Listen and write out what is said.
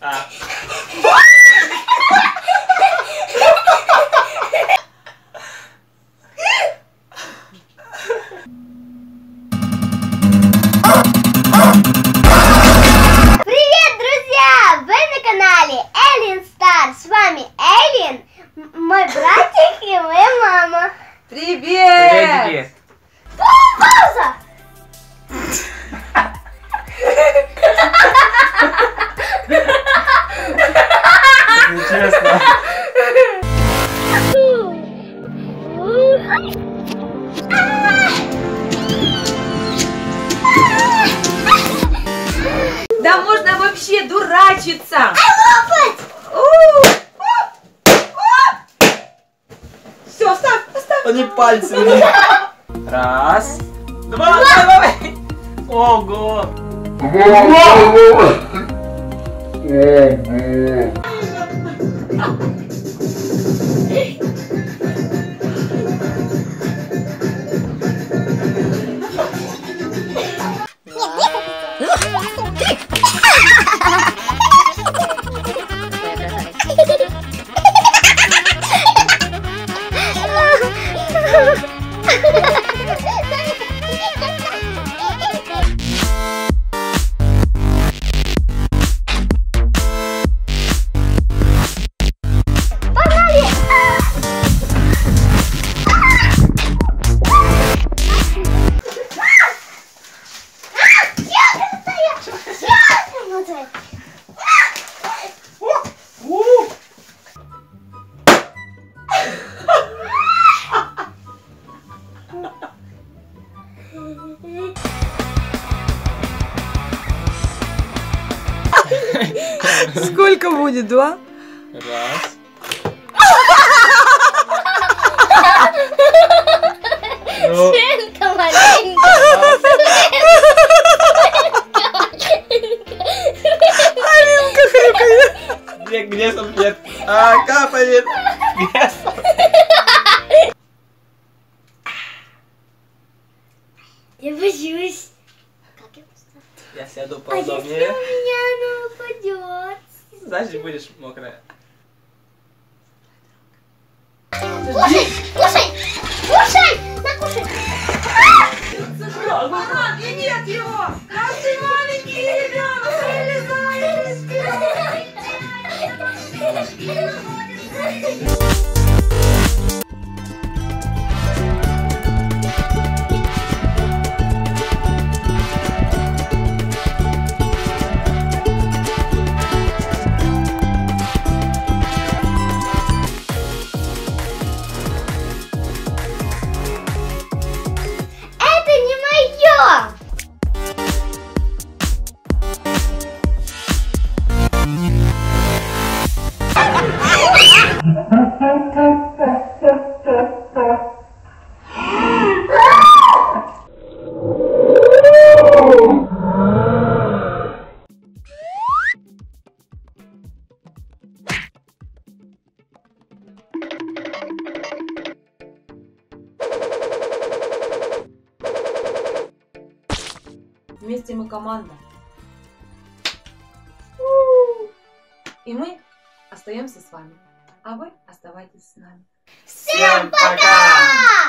А. Привет, друзья! Вы на канале Эллен Стар. С вами Эллен, м- мой братик и моя мама. Привет! Приветики. Пауза! Да можно вообще дурачиться! Все, оставь, оставь. Они пальцы мне. Раз. Два. Давай. Ого. Ha ha ha! У. Сколько будет, два? Раз. Капает. Я боюсь. Как я поставлю? Я сяду А если у поудобнее. меня оно упадет? Значит, будешь мокрая. Кушай, кушай, кушай, накушай. И нет его! Ах ты Thank you. Вместе мы команда. И мы остаемся с вами а вы оставайтесь с нами. Всем пока!